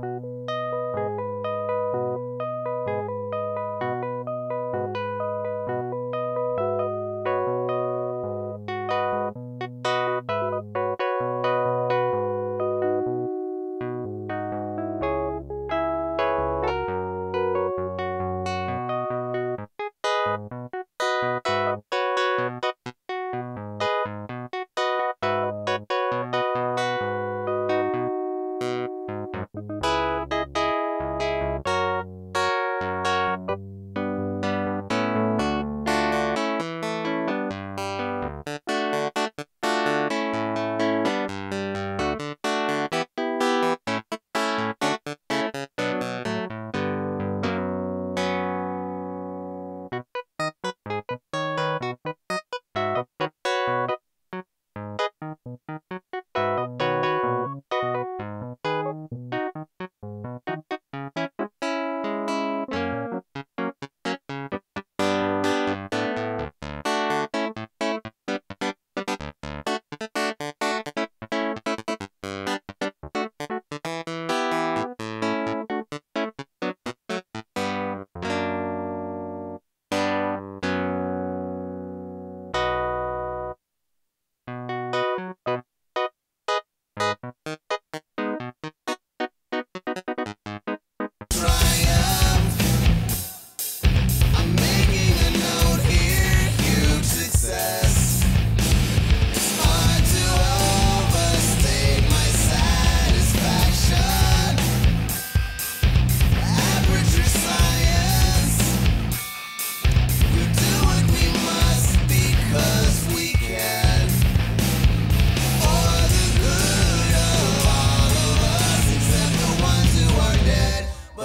I'm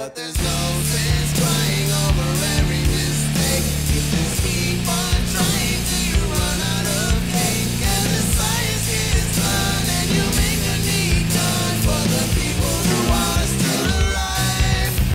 But there's no